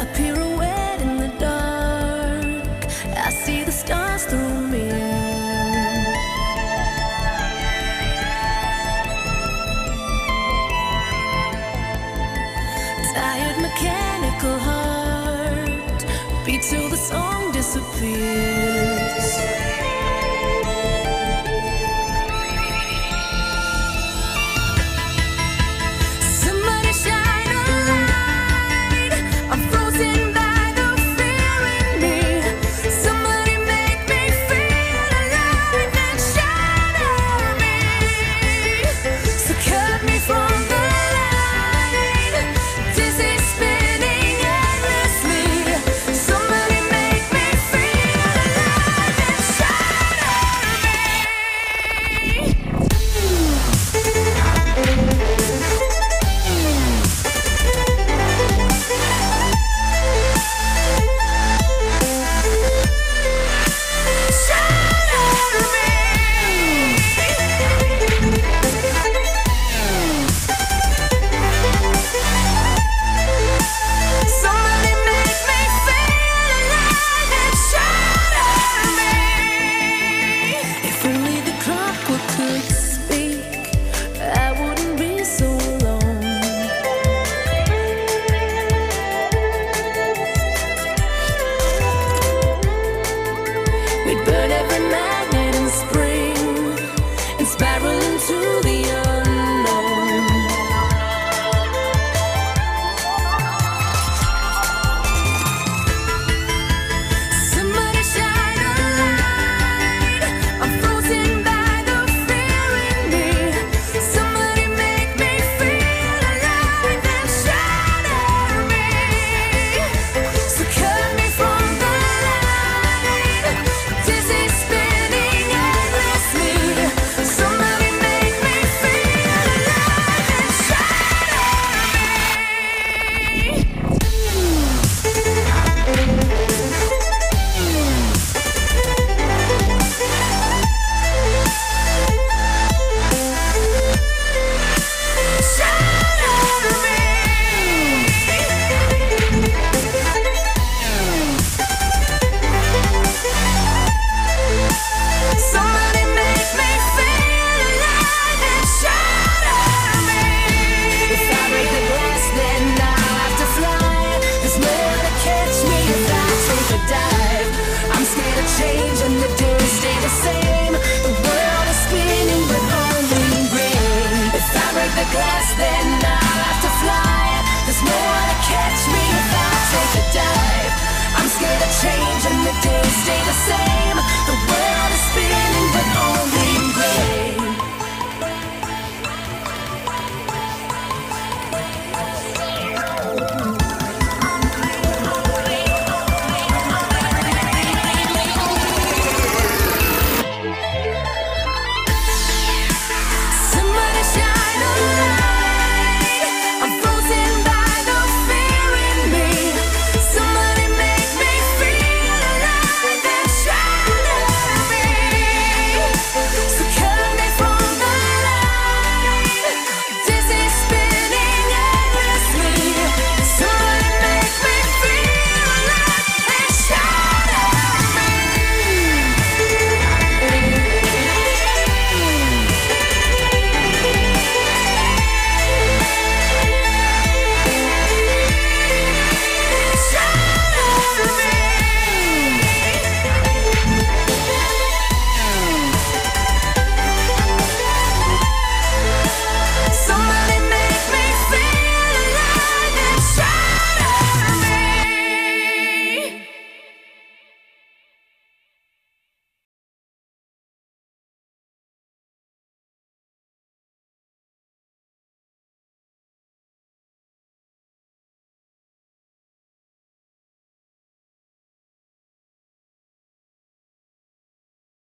I in the dark. I see the stars through me. Tired mechanical heart beats till the song disappears. I to fly. There's more to catch me if I take dive. I'm scared of change and the days stay the same.